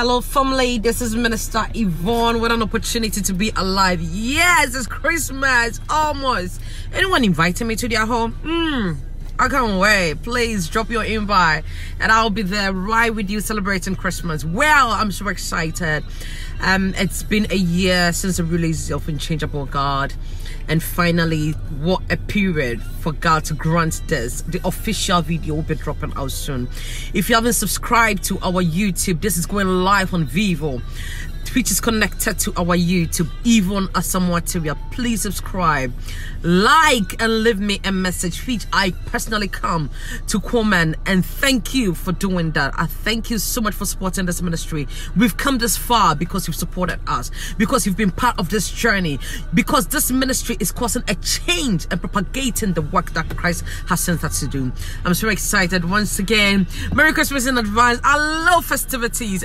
Hello, family. This is Minister Yvonne with an opportunity to be alive. Yes, it's Christmas almost. Anyone inviting me to their home? Hmm. I can't wait. Please drop your invite and I'll be there right with you celebrating Christmas. Well, I'm so excited. Um, it's been a year since the release of Unchangeable God. And finally, what a period for God to grant this. The official video will be dropping out soon. If you haven't subscribed to our YouTube, this is going live on Vevo which is connected to our YouTube, even as some material. Please subscribe, like, and leave me a message, which I personally come to comment and thank you for doing that. I thank you so much for supporting this ministry. We've come this far because you've supported us, because you've been part of this journey, because this ministry is causing a change and propagating the work that Christ has sent us to do. I'm so excited once again. Merry Christmas in advance. I love festivities.